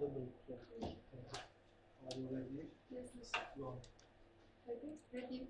audible from Are you ready? Yes, Mr. Go on. Okay, ready.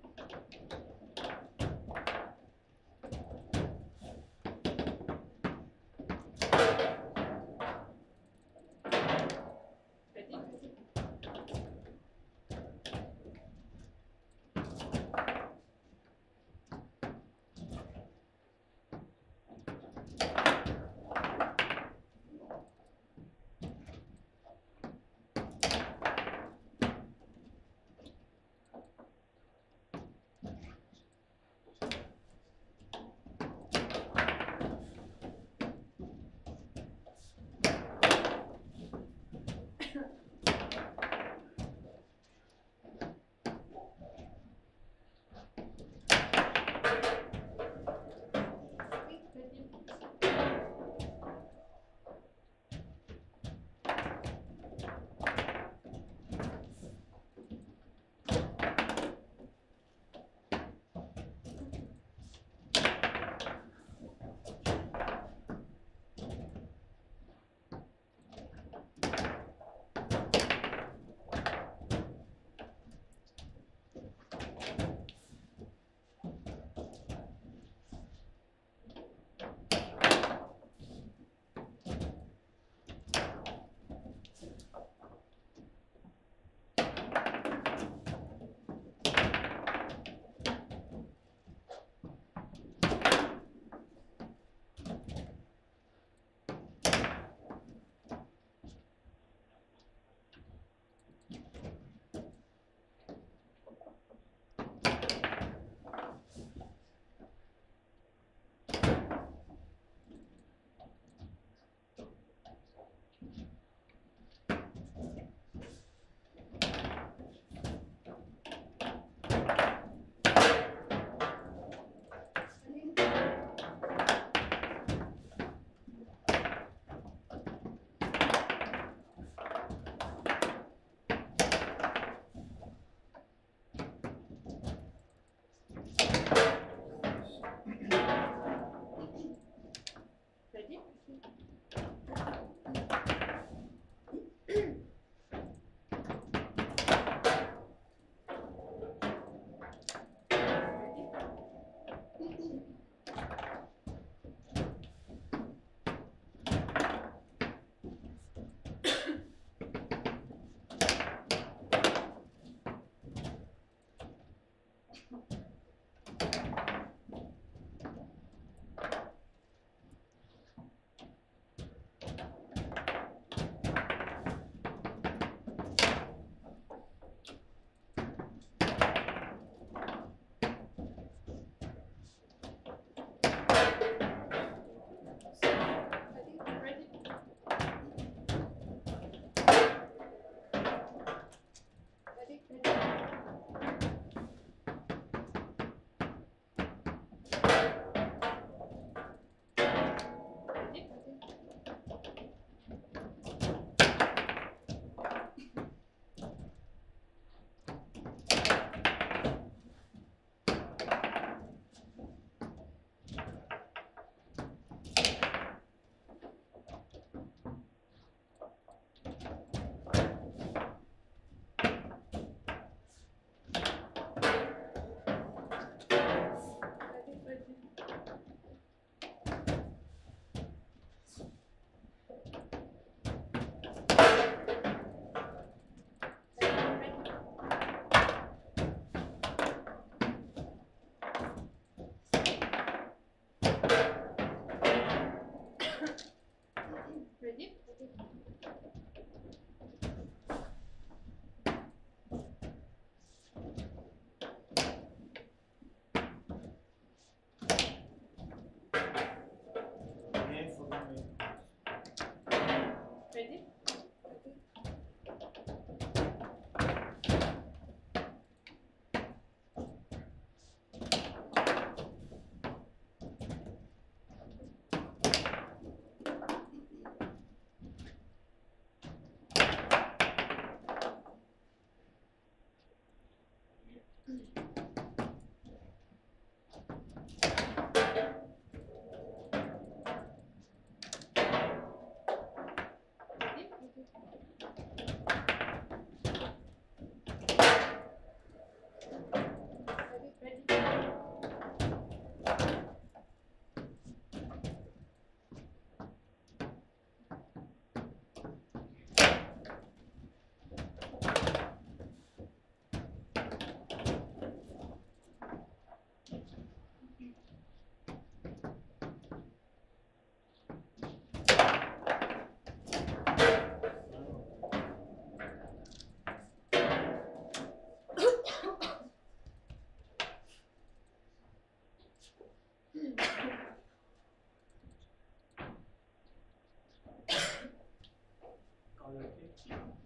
Ready? 輝き